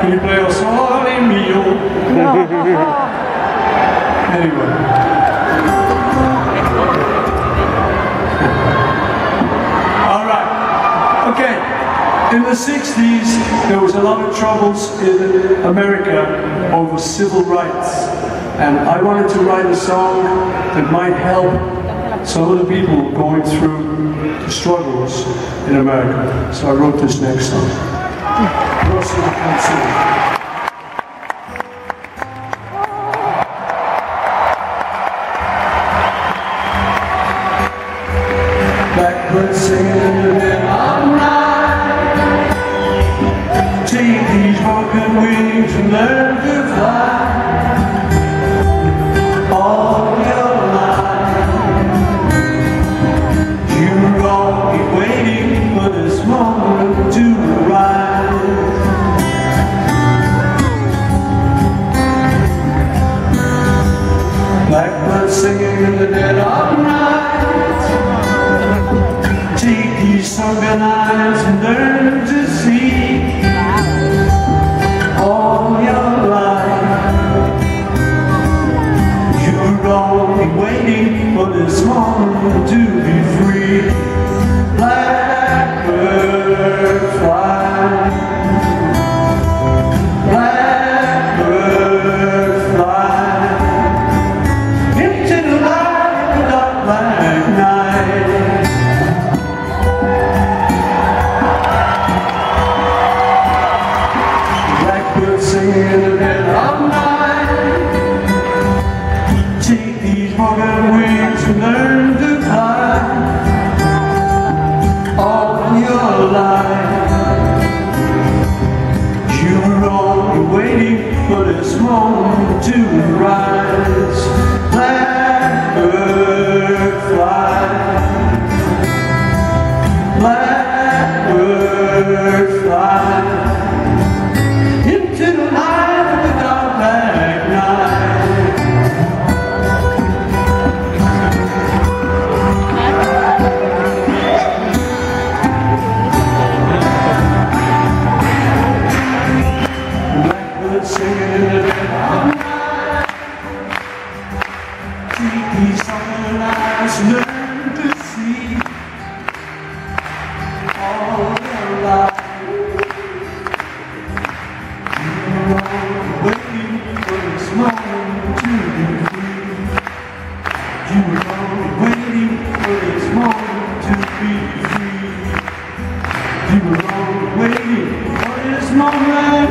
Can you play O Sole Mio? anyway. Okay. In the 60s, there was a lot of troubles in America over civil rights. And I wanted to write a song that might help some of the people going through the struggles in America. So I wrote this next song. Blackbird singing and I'm right. Take these broken wings and learn Take these sunken eyes and learn Blackbird in the dead of night. Take these broken wings and learn to fly. All your life, you were only waiting for this moment to. I learned to see all their life. They're all waiting for this moment to be free. You were all waiting for this moment to be free. You were all waiting for this moment.